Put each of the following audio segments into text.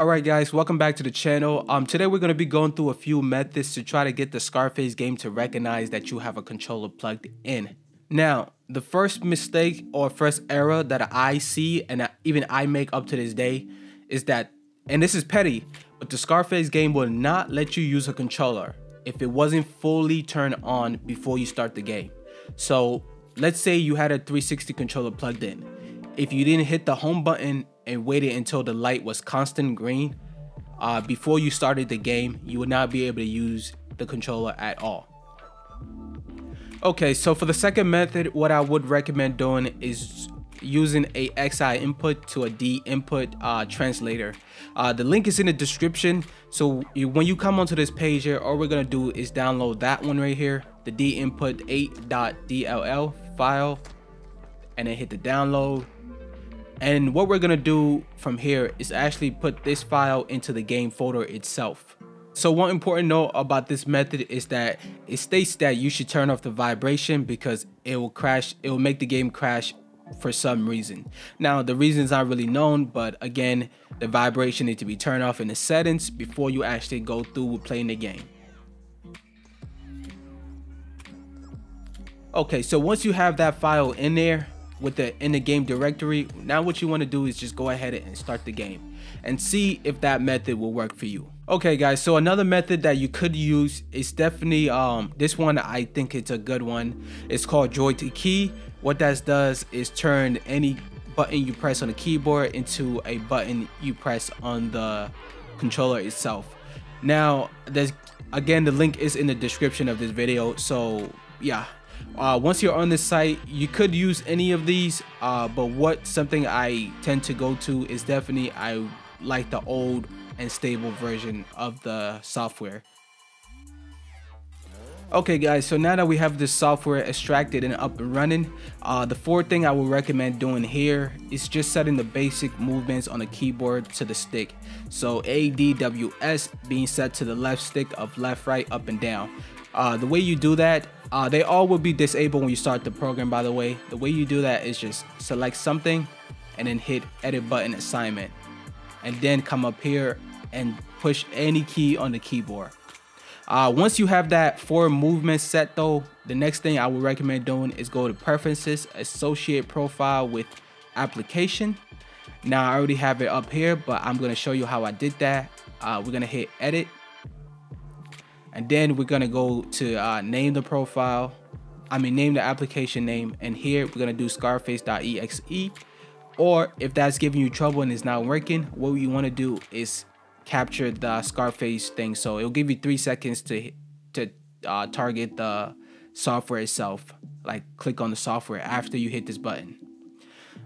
Alright guys, welcome back to the channel. Um, today we're going to be going through a few methods to try to get the Scarface game to recognize that you have a controller plugged in. Now, the first mistake or first error that I see and even I make up to this day is that, and this is petty, but the Scarface game will not let you use a controller if it wasn't fully turned on before you start the game. So let's say you had a 360 controller plugged in. If you didn't hit the home button and waited until the light was constant green uh, before you started the game, you would not be able to use the controller at all. Okay, so for the second method, what I would recommend doing is using a XInput to a DInput uh, translator. Uh, the link is in the description. So you, when you come onto this page here, all we're gonna do is download that one right here, the DInput 8.dll file, and then hit the download. And what we're gonna do from here is actually put this file into the game folder itself. So one important note about this method is that it states that you should turn off the vibration because it will crash, it will make the game crash for some reason. Now the reason is not really known, but again, the vibration needs to be turned off in the settings before you actually go through with playing the game. Okay, so once you have that file in there, with the in the game directory now what you want to do is just go ahead and start the game and see if that method will work for you. Okay guys so another method that you could use is definitely um this one i think it's a good one. It's called JoyToKey. What that does is turn any button you press on the keyboard into a button you press on the controller itself. Now there's again the link is in the description of this video so yeah uh, once you're on this site, you could use any of these, uh, but what something I tend to go to is definitely I like the old and stable version of the software. Okay guys, so now that we have this software extracted and up and running, uh, the fourth thing I would recommend doing here is just setting the basic movements on the keyboard to the stick. So ADWS being set to the left stick of left, right, up and down. Uh, the way you do that uh, they all will be disabled when you start the program, by the way. The way you do that is just select something and then hit edit button assignment. And then come up here and push any key on the keyboard. Uh, once you have that four movements set though, the next thing I would recommend doing is go to preferences, associate profile with application. Now I already have it up here, but I'm gonna show you how I did that. Uh, we're gonna hit edit and then we're gonna go to uh, name the profile I mean name the application name and here we're gonna do scarface.exe or if that's giving you trouble and it's not working what you want to do is capture the scarface thing so it'll give you three seconds to to uh, target the software itself. Like click on the software after you hit this button.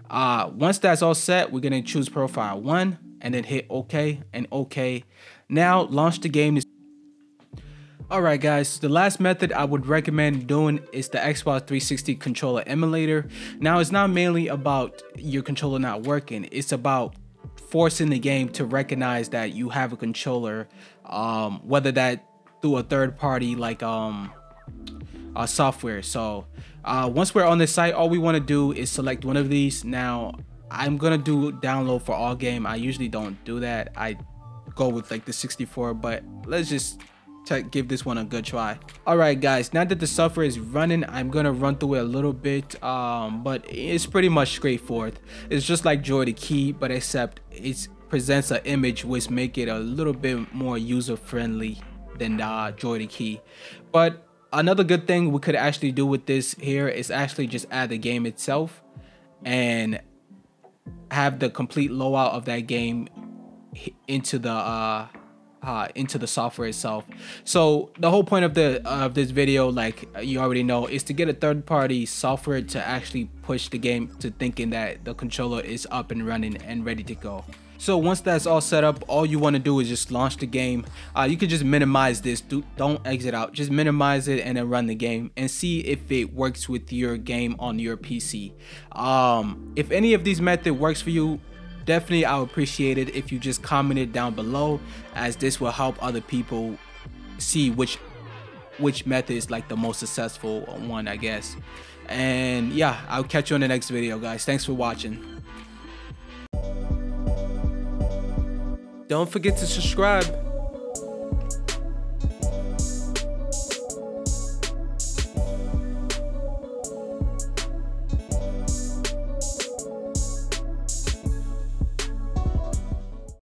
Uh, once that's all set we're gonna choose profile one and then hit ok and ok. Now launch the game Alright guys, the last method I would recommend doing is the Xbox 360 controller emulator. Now it's not mainly about your controller not working, it's about forcing the game to recognize that you have a controller, um, whether that through a third party like um, uh, software. So uh, once we're on the site, all we want to do is select one of these. Now I'm gonna do download for all game. I usually don't do that. I go with like the 64, but let's just to give this one a good try. All right guys now that the software is running i'm gonna run through it a little bit um, but it's pretty much straightforward it's just like JoyToKey but except it presents an image which make it a little bit more user friendly than uh, JoyToKey but another good thing we could actually do with this here is actually just add the game itself and have the complete loadout of that game into the uh, uh, into the software itself. So the whole point of the of this video, like you already know, is to get a third party software to actually push the game to thinking that the controller is up and running and ready to go. So once that's all set up, all you want to do is just launch the game. Uh, you can just minimize this, do, don't exit out, just minimize it and then run the game and see if it works with your game on your PC. Um, if any of these method works for you, definitely I would appreciate it if you just commented down below as this will help other people see which which method is like the most successful one I guess. And yeah I'll catch you in the next video guys. Thanks for watching. Don't forget to subscribe.